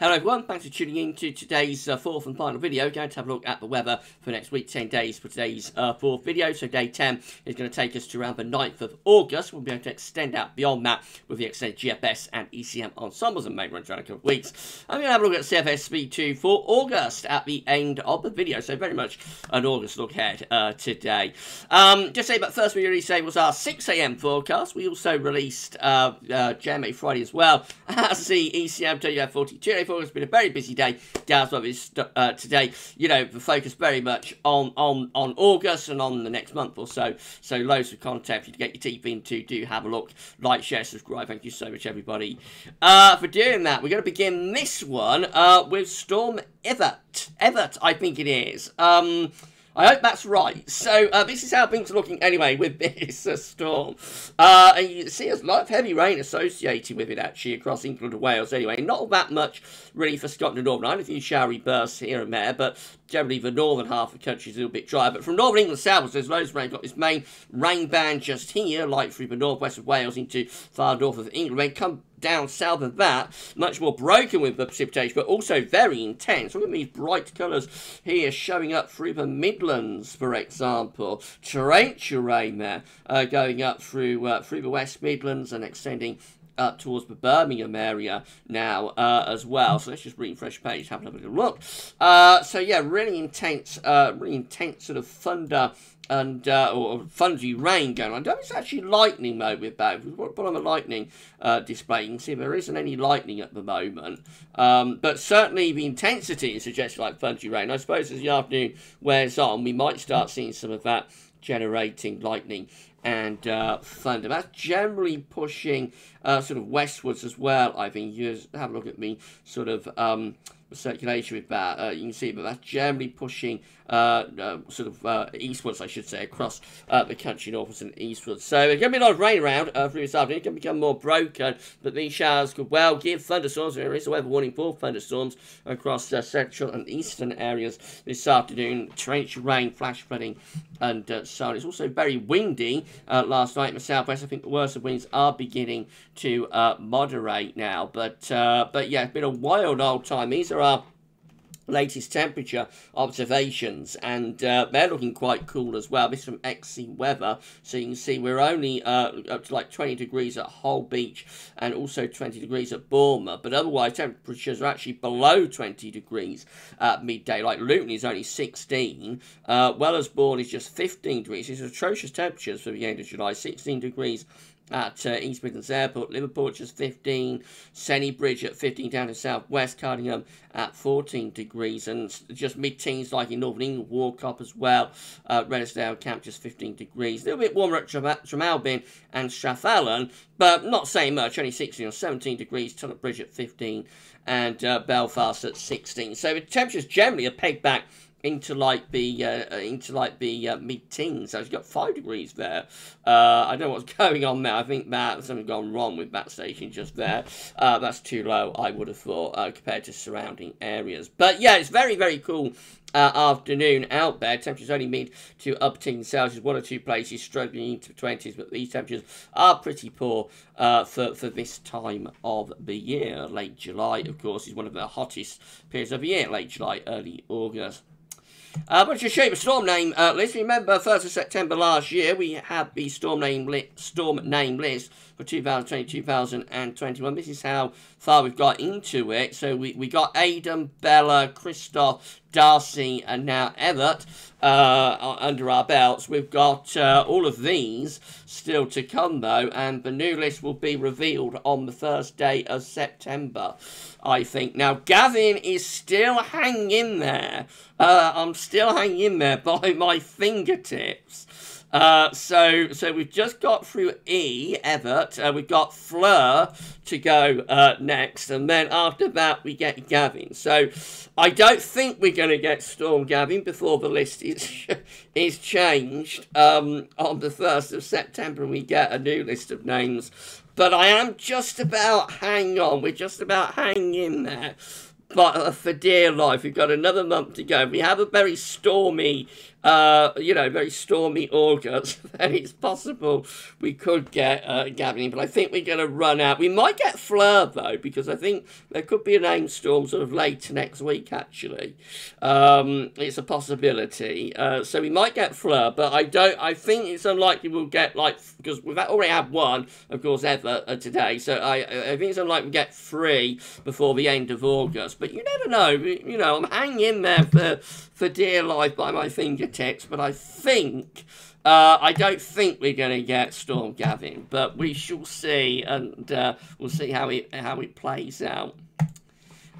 Hello everyone, thanks for tuning in to today's uh, fourth and final video. We're going to have a look at the weather for next week, 10 days for today's uh, fourth video. So day 10 is going to take us to around the 9th of August. We'll be able to extend out beyond that with the extended GFS and ECM ensembles and main runs around a couple of weeks. I'm going to have a look at CFS V2 for August at the end of the video. So very much an August look ahead uh, today. Um, just say, but first we released was our 6am forecast. We also released uh, uh, JMA Friday as well as the ECM WF42 for it's been a very busy day down as uh, today. You know, the focus very much on on on August and on the next month or so. So loads of content for you to get your teeth into. Do have a look, like, share, subscribe. Thank you so much, everybody, uh, for doing that. We're going to begin this one uh, with Storm Evert. Evert, I think it is. Um, I hope that's right. So uh, this is how things are looking anyway with this uh, storm. Uh, and you see a lot of heavy rain associated with it actually across England and Wales anyway. Not all that much really for Scotland and Northern Ireland. A few showery bursts here and there, but generally the northern half of the country is a little bit drier. But from northern England southwards, there's loads of rain. Got this main rain band just here, like through the northwest of Wales into far north of England. Then come down south of that, much more broken with the precipitation, but also very intense. Look at these bright colours here showing up through the Midlands, for example. Torrential rain there, uh, going up through uh, through the West Midlands and extending up towards the Birmingham area now uh, as well. So let's just refresh page, have a little look. Uh, so yeah, really intense, uh, really intense sort of thunder and uh, or fungy rain going on. Don't it's actually lightning though with both. We've put on the lightning uh, display. You can see there isn't any lightning at the moment, um, but certainly the intensity suggests like fungy rain. I suppose as the afternoon wears on, we might start seeing some of that generating lightning and uh, thunder. That's generally pushing uh, sort of westwards as well. I think you have a look at me sort of. Um, circulation with that. Uh, you can see, but that's generally pushing uh, uh, sort of uh, eastwards, I should say, across uh, the country, northwards and eastwards. So there's going to be a lot of rain around uh, through this afternoon. It can become more broken, but these showers could well give thunderstorms. There is a weather warning for thunderstorms across central and eastern areas this afternoon. Torrential rain, flash flooding, and uh, so on. It's also very windy uh, last night in the southwest. I think the worst of winds are beginning to uh, moderate now, but but yeah, it's been a wild old time. These are are latest temperature observations and uh, they're looking quite cool as well. This is from XC weather so you can see we're only uh, up to like 20 degrees at hull beach and also 20 degrees at Bournemouth but otherwise temperatures are actually below 20 degrees at midday. Like Luton is only 16 uh, Wellesbourne is just 15 degrees. These are atrocious temperatures for the end of July 16 degrees at uh, East Midlands Airport, Liverpool just 15, Sennybridge at 15 down in South West, Cardinham at 14 degrees, and just mid-teens like in Northern England, Warcop as well, uh, Redesdale Camp just 15 degrees, a little bit warmer at Drumalbin and Strathallan, but not saying much, only 16 or 17 degrees, Tulloch Bridge at 15, and uh, Belfast at 16. So the temperatures generally are pegged back into like the uh, uh, into like the uh, mid teens. So you've got five degrees there. Uh, I don't know what's going on there. I think that something's gone wrong with that station just there. Uh, that's too low. I would have thought uh, compared to surrounding areas. But yeah, it's very very cool. afternoon out there. Temperatures only mid to up teens Celsius. One or two places struggling into 20s, but these temperatures are pretty poor for, for this time of the year. Late July, of course, is one of the hottest periods of the year. Late July, early August. Uh, to show you the storm name uh, list, remember 1st of September last year, we had the storm name, li storm name list for 2020-2021. This is how far we've got into it. So we, we got Aidan, Bella, Christoph, Darcy, and now Evert uh, under our belts. We've got uh, all of these still to come, though, and the new list will be revealed on the first day of September, I think. Now, Gavin is still hanging there. Uh, I'm still hanging there by my fingertips. Uh, so, so we've just got through E, Evert. Uh, we've got Fleur to go uh, next, and then after that we get Gavin. So, I don't think we're going to get Storm Gavin before the list is is changed um, on the first of September, and we get a new list of names. But I am just about hang on. We're just about hanging in there but uh, for dear life, we've got another month to go. We have a very stormy uh, you know, very stormy August, then it's possible we could get uh, Gavin But I think we're going to run out. We might get Fleur, though, because I think there could be a name storm sort of later next week, actually. Um, it's a possibility. Uh, so we might get Fleur, but I don't. I think it's unlikely we'll get, like, because we've already had one, of course, Evert uh, today. So I, I think it's unlikely we get three before the end of August. But you never know. You know, I'm hanging in there for, for dear life by my fingertips, but I think. Uh, I don't think we're going to get Storm Gavin, but we shall see, and uh, we'll see how it how it plays out.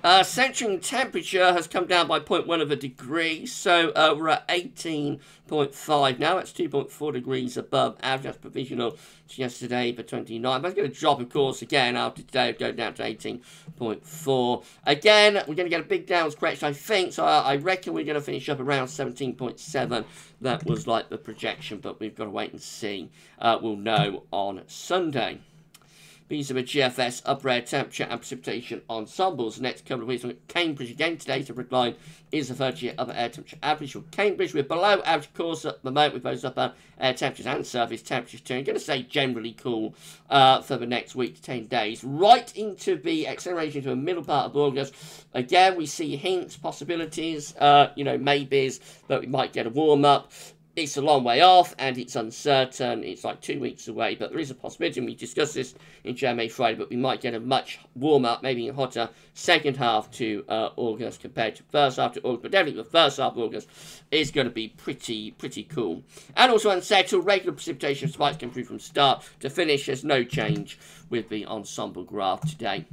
Uh, central temperature has come down by 0.1 of a degree, so uh, we're at 18.5 now. That's 2.4 degrees above average. That's provisional yesterday for 29. But it's going to drop, of course, again after today, go down to 18.4. Again, we're going to get a big down correction, I think, so I, I reckon we're going to finish up around 17.7. That was like the projection, but we've got to wait and see. Uh, we'll know on Sunday. These are the GFS upper air temperature and precipitation ensembles. The Next couple of weeks, Cambridge again. Today's red line is the 30 year upper air temperature average for Cambridge. We're below average course at the moment with those upper air temperatures and surface temperatures too. I'm going to say generally cool uh, for the next week to 10 days. Right into the acceleration to the middle part of August. Again, we see hints, possibilities, uh, you know, maybes that we might get a warm up it's a long way off and it's uncertain. It's like two weeks away, but there is a possibility, and we discussed this in JMA Friday, but we might get a much warmer, maybe hotter second half to uh, August compared to first half to August. But definitely the first half of August is going to be pretty, pretty cool. And also unsettled, regular precipitation spikes come through from start to finish. There's no change with the ensemble graph today.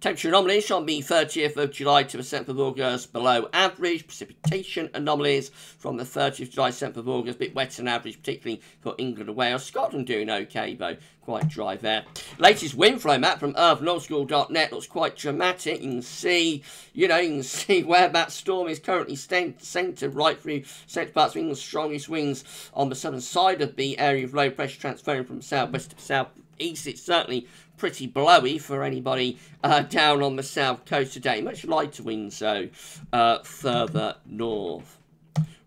Temperature anomalies on the 30th of July to the 7th of August below average. Precipitation anomalies from the 30th of July, to 7th of August, a bit wetter than average, particularly for England and Wales. Scotland doing okay though, quite dry there. Latest wind flow map from earthnullschool.net looks quite dramatic. You can see, you know, you can see where that storm is currently centred right through central parts of England's strongest winds on the southern side of the area of low pressure transferring from southwest to south east. It's certainly pretty blowy for anybody uh, down on the south coast today. Much lighter winds, though, uh, further north.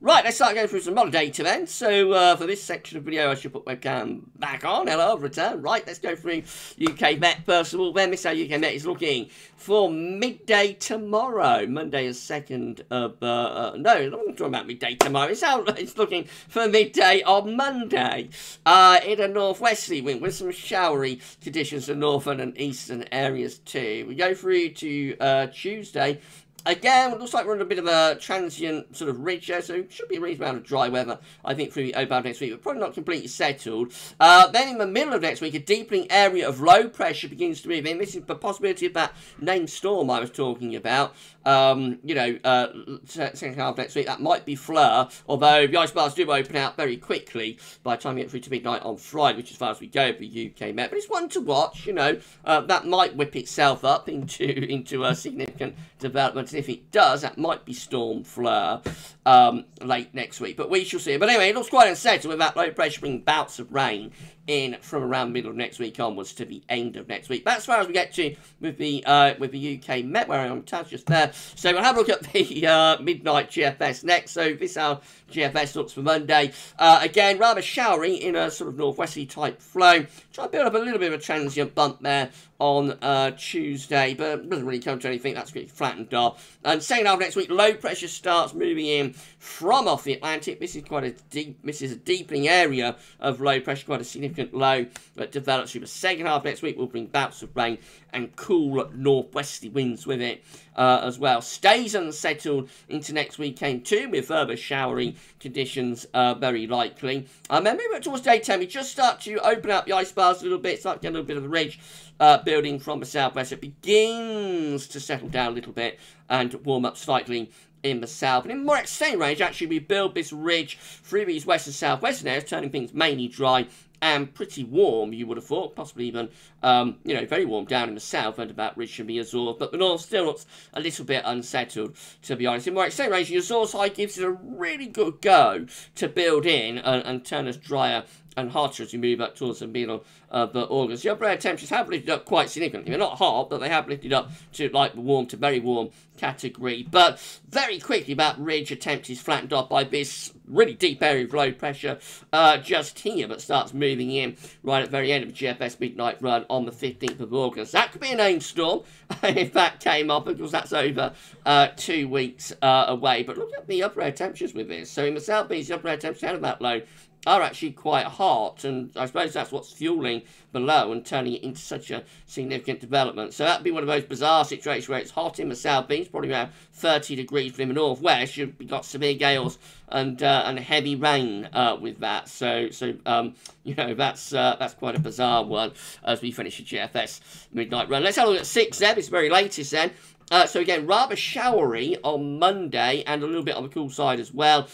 Right, let's start going through some model data then. So uh, for this section of video, I should put webcam back on. Hello, return. Right, let's go through UK Met first of all. Then how UK Met is looking for midday tomorrow, Monday is second of uh, uh, no, I'm not talking about midday tomorrow. It's how it's looking for midday on Monday. Uh, in a northwesterly wind with some showery conditions in northern and eastern areas too. We go through to uh, Tuesday. Again, it looks like we're in a bit of a transient sort of ridge there, so should be a reasonable amount of dry weather, I think, through the open next week, but probably not completely settled. Uh, then in the middle of next week, a deepening area of low pressure begins to move in. This is the possibility of that named storm I was talking about. Um, you know, uh, second half next week, that might be Fleur, although the ice bars do open out very quickly by the time we get through to midnight on Friday, which is as far as we go for UK Met. But it's one to watch, you know, uh, that might whip itself up into, into a significant development And if it does, that might be Storm Fleur um, late next week. But we shall see. But anyway, it looks quite unsettled with that low pressure bringing bouts of rain in from around the middle of next week onwards to the end of next week. That's as far as we get to with the uh, with the UK Met, where I'm just there. So we'll have a look at the uh, midnight GFS next. So this how GFS looks for Monday. Uh, again, rather showery in a sort of northwesterly type flow. Try to build up a little bit of a transient bump there on uh, Tuesday, but doesn't really come to anything. That's pretty flattened off. And second half next week, low pressure starts moving in from off the Atlantic. This is quite a deep, this is a deepening area of low pressure, quite a significant low that develops through the second half next week. Will bring bouts of rain and cool northwesterly winds with it uh, as well. Stays unsettled into next weekend too, with further showery conditions uh, very likely. Um, and maybe towards daytime, we just start to open up the ice bars a little bit, start getting a little bit of a ridge uh, building from the southwest. It begins to settle down a little bit and warm up slightly in the south. And in more extended range, actually, we build this ridge through these west and southwestern areas, turning things mainly dry and pretty warm, you would have thought, possibly even um, you know, very warm down in the south and about Richmond Azores, but the north still looks a little bit unsettled, to be honest. In my the Azores High gives it a really good go to build in and, and turn us drier and hotter as we move up towards the middle of the August. Upper air temperatures have lifted up quite significantly. They're not hot, but they have lifted up to like the warm to very warm category. But very quickly, that ridge attempt is flattened off by this really deep area of low pressure uh, just here, that starts moving in right at the very end of the GFS midnight run on the 15th of August. That could be a named storm if that came up, because that's over uh, two weeks uh, away. But look at the upper air temperatures with this. So in the southeast, the upper air temperatures out of that low are actually quite hot, and I suppose that's what's fueling below and turning it into such a significant development. So that'd be one of those bizarre situations where it's hot in the southeast, probably around 30 degrees in the northwest. You've got severe gales and uh, and heavy rain uh, with that. So so um, you know that's uh, that's quite a bizarre one as we finish the GFS midnight run. Let's have a look at six Z. It's very latest then. Uh, so again, rather showery on Monday and a little bit on the cool side as well.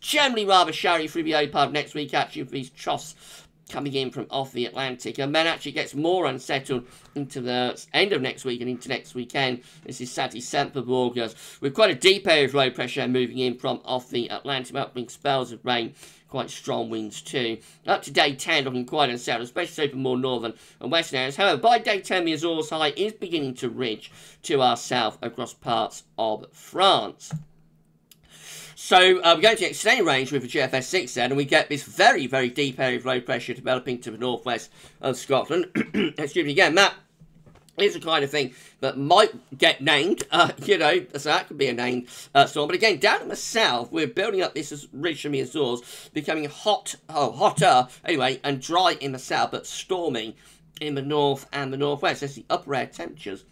Generally rather showery through the of next week, actually, with these troughs coming in from off the Atlantic. And then actually gets more unsettled into the end of next week and into next weekend. This is Saturday, 7th of August. With quite a deep area of low pressure moving in from off the Atlantic, bring spells of rain quite strong winds too. Up to day 10, looking quite unsettled, especially over more northern and western areas. However, by day 10, the Azores High is beginning to ridge to our south across parts of France. So uh, we're going to extended range with the GFS 6 then, and we get this very, very deep area of low pressure developing to the northwest of Scotland. Excuse me again, Matt. Here's the kind of thing that might get named, uh, you know, so that could be a named uh, storm. But again, down in the south, we're building up this ridge from the Azores, becoming hot, oh, hotter, anyway, and dry in the south, but stormy in the north and the northwest. That's the upper air temperatures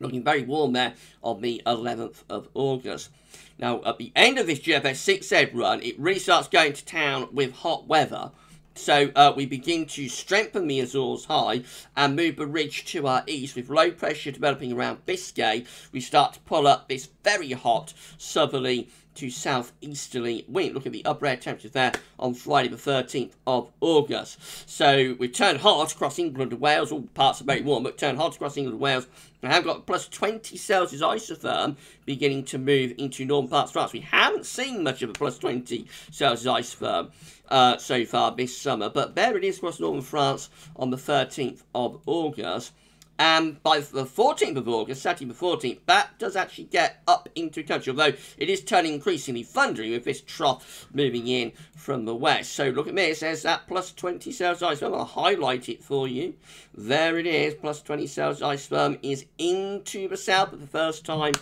looking very warm there on the 11th of August. Now, at the end of this GFS 6 Z run, it really starts going to town with hot weather. So uh, we begin to strengthen the Azores high and move the ridge to our east with low pressure developing around Biscay. We start to pull up this very hot southerly to southeasterly wind. Look at the upper air temperatures there on Friday the 13th of August. So we turn hot across England and Wales. All parts are very warm, but turn hot across England and Wales. We have got plus 20 Celsius isotherm beginning to move into northern parts of France. We haven't seen much of a plus 20 Celsius isotherm uh, so far this summer, but there it is across northern France on the 13th of August. And by the 14th of August, Saturday the 14th, that does actually get up into country, although it is turning increasingly thundery with this trough moving in from the west. So look at me, it says that plus 20 Celsius I'm going to highlight it for you. There it is, plus 20 Celsius isotherm is into the south for the first time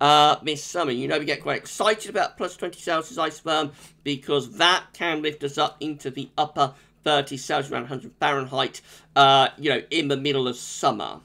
uh, this summer. You know we get quite excited about plus 20 Celsius isotherm because that can lift us up into the upper 30 Celsius, around 100 Fahrenheit, uh, you know, in the middle of summer.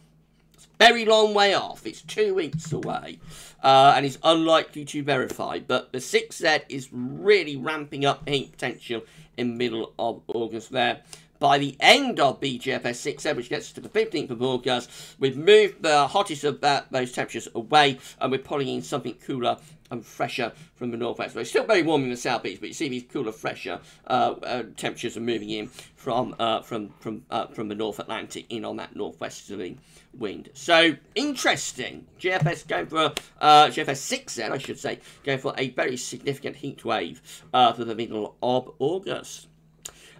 It's a very long way off. It's two weeks away. Uh, and it's unlikely to verify. But the 6Z is really ramping up heat potential in middle of August there. By the end of BGFS 6 which gets us to the 15th of August, we've moved the hottest of that, those temperatures away, and we're pulling in something cooler and fresher from the northwest. So it's still very warm in the south southeast, but you see these cooler, fresher uh, uh, temperatures are moving in from uh, from from uh, from the North Atlantic in on that northwesterly wind. So interesting. GFS going for uh, GFS six then I should say going for a very significant heat wave uh, for the middle of August.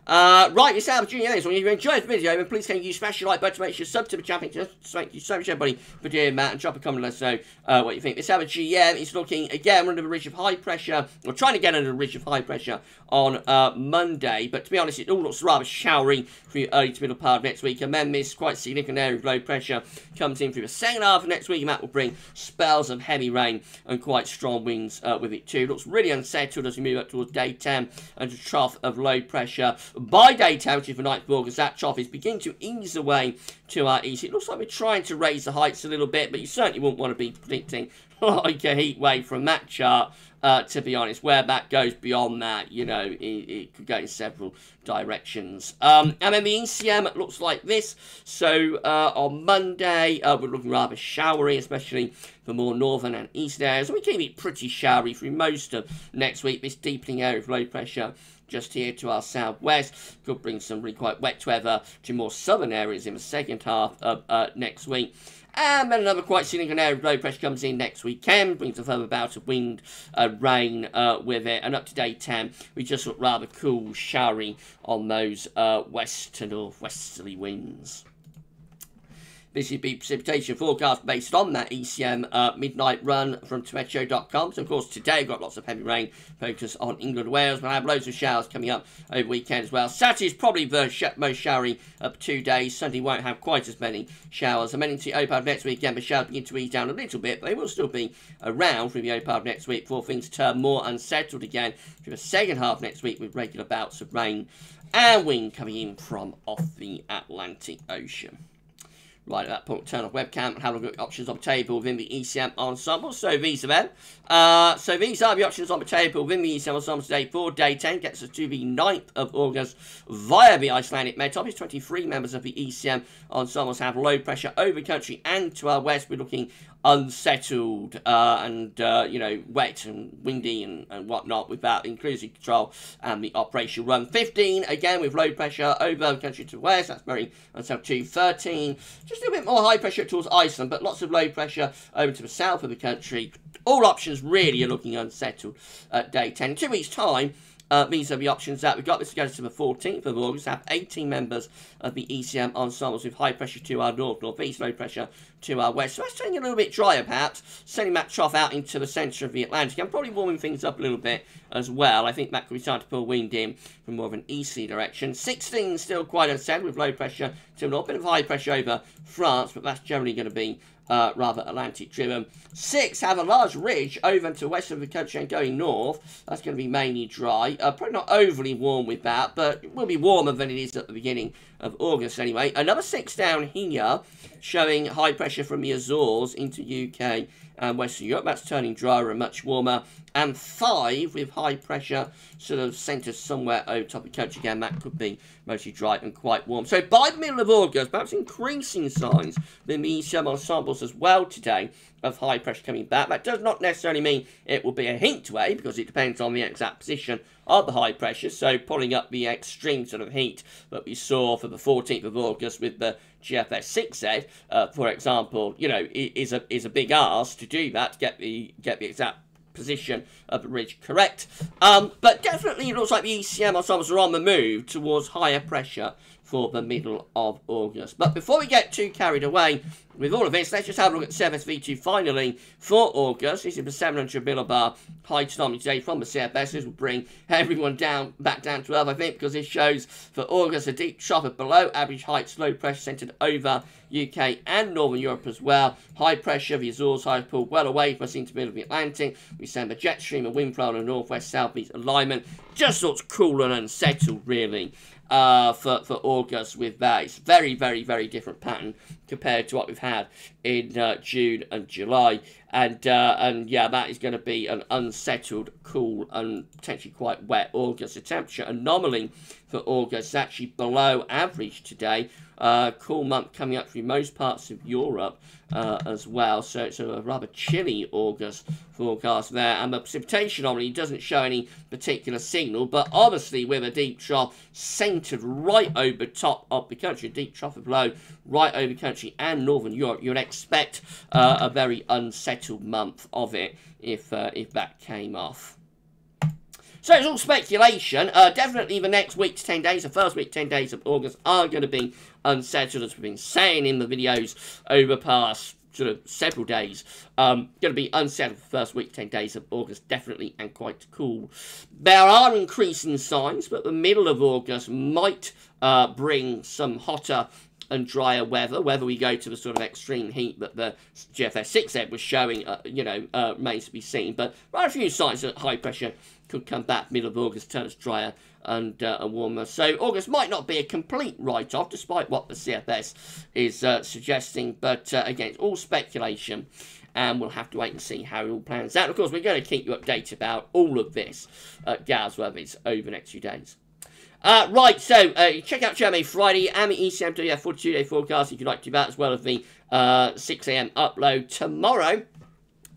Uh, right, it's Albert. So if you enjoyed the video, then please can you smash your like button to make sure sub to the channel. Thank you so much, everybody, for doing that. And drop a comment let us know uh, what you think. This Albert GM is looking, again, under the ridge of high pressure, or trying to get under the ridge of high pressure on uh, Monday. But to be honest, it all looks rather showery through the early to middle part of next week. And then this quite significant area of low pressure comes in through the second half of next week. And that will bring spells of heavy rain and quite strong winds uh, with it too. It looks really unsettled as we move up towards day 10 and a trough of low pressure by which is the 9th of August, that trough is beginning to ease away to our east. It looks like we're trying to raise the heights a little bit, but you certainly wouldn't want to be predicting like a heat wave from that chart, uh, to be honest. Where that goes beyond that, you know, it, it could go in several directions. Um, and then the ECM looks like this. So uh, on Monday, uh, we're looking rather showery, especially for more northern and east areas. We keep it pretty showery through most of next week. This deepening area of low pressure just here to our southwest. Could bring some really quite wet weather to more southern areas in the second half of uh, next week. And then another quite significant area of low pressure comes in next weekend, brings a further bout of wind, uh, rain uh, with it. And up to day 10, we just look rather cool, showery on those uh, west to northwesterly winds. This is the precipitation forecast based on that ECM uh, midnight run from Meteo.com. So, of course, today we've got lots of heavy rain focus on England Wales. We'll have loads of showers coming up over weekend as well. Saturday is probably the sh most showery of two days. Sunday won't have quite as many showers. I'm heading to OPAD next weekend, but showers begin to ease down a little bit, but they will still be around for the OPAD next week before things turn more unsettled again for the second half next week with regular bouts of rain and wind coming in from off the Atlantic Ocean. Right at that point, turn off webcam and have a look at options on the table within the ECM ensemble. So these are them. Uh, so these are the options on the table within the ECM ensemble today for day 10. Gets us to the 9th of August via the Icelandic Met Office. 23 members of the ECM ensembles have low pressure over country and to our west. We're looking unsettled uh, and, uh, you know, wet and windy and, and whatnot without inclusive control and the operation run. 15, again, with low pressure over the country to west. That's very unsettled too. 13, just a little bit more high pressure towards Iceland, but lots of low pressure over to the south of the country. All options really are looking unsettled at day 10. In two weeks' time, uh, these are the options that we've got. This goes to the 14th of August. Have 18 members of the ECM ensembles with high pressure to our north, northeast, low pressure to our west. So that's turning a little bit drier, perhaps. Sending that trough out into the centre of the Atlantic. I'm probably warming things up a little bit as well. I think that could be starting to pull wind in from more of an easterly direction. 16 still quite unsettled with low pressure to north. Bit of high pressure over France, but that's generally going to be uh, rather Atlantic driven. Six, have a large ridge over to the west of the country and going north. That's going to be mainly dry. Uh, probably not overly warm with that, but it will be warmer than it is at the beginning of August anyway. Another six down here, showing high pressure from the Azores into UK and Western Europe. That's turning drier and much warmer. And five with high pressure sort of centred somewhere over top of country. Again, that could be mostly dry and quite warm. So by the middle of August, perhaps increasing signs in the thermal samples as well today of high pressure coming back. That does not necessarily mean it will be a heat wave because it depends on the exact position of the high pressure. So pulling up the extreme sort of heat that we saw for the 14th of August with the GFS 6Z, uh, for example, you know, is a is a big ask to do that to get the get the exact position of the ridge correct. Um, but definitely it looks like the ECM ensembles are on the move towards higher pressure for the middle of August. But before we get too carried away with all of this, let's just have a look at CFS V2 finally for August. This is the 700 millibar height anomaly today from the CFS. This will bring everyone down back down to earth, I think, because this shows for August a deep of below average height, low pressure centered over UK and Northern Europe as well. High pressure, the Azores high pulled well away from us into the middle of the Atlantic. We send a jet stream and wind flow on a northwest southeast alignment. Just looks cool and unsettled, really uh, for, for August with that. It's very, very, very different pattern compared to what we've had in uh, June and July. And, uh, and yeah, that is going to be an unsettled, cool, and potentially quite wet August. The temperature anomaly for August actually below average today. Uh, cool month coming up through most parts of Europe uh, as well. So it's a rather chilly August forecast there. And the precipitation anomaly doesn't show any particular signal, but obviously with a deep trough centered right over top of the country, a deep trough of low right over country and northern Europe, you'd expect uh, a very unsettled month of it if, uh, if that came off. So it's all speculation. Uh, definitely the next week to 10 days, the first week 10 days of August are going to be unsettled, as we've been saying in the videos over the past sort of several days. Um, going to be unsettled the first week, 10 days of August, definitely, and quite cool. There are increasing signs, but the middle of August might uh, bring some hotter and drier weather, whether we go to the sort of extreme heat that the GFS 6 was showing, uh, you know, uh, remains to be seen. But a few signs that high pressure could come back middle of August, turn us drier and, uh, warmer. So August might not be a complete write-off, despite what the CFS is uh, suggesting. But uh, again, it's all speculation, and we'll have to wait and see how it all plans out. Of course, we're going to keep you updated about all of this at Gals Weathers over the next few days. Uh, right, so uh, check out JMA Friday and the ECMWF 42 day forecast if you'd like to do that, as well as the uh, 6am upload tomorrow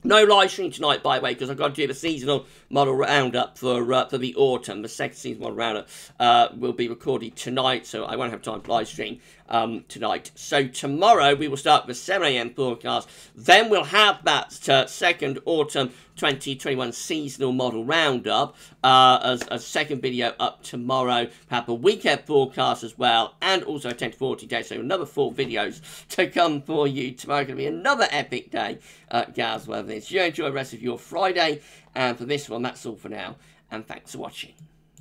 No live stream tonight, by the way, because I've got to do the seasonal model roundup for uh, for the autumn. The second season model roundup uh, will be recorded tonight, so I won't have time to live stream um, tonight. So tomorrow we will start the 7 a.m. broadcast. Then we'll have that uh, second autumn 2021 seasonal model roundup uh, as a second video up tomorrow. we have a weekend broadcast as well, and also 10 to 40 days. So another four videos to come for you tomorrow. Going to be another epic day at Gasworth. You enjoy the rest of your Friday, and for this one, that's all for now. And thanks for watching.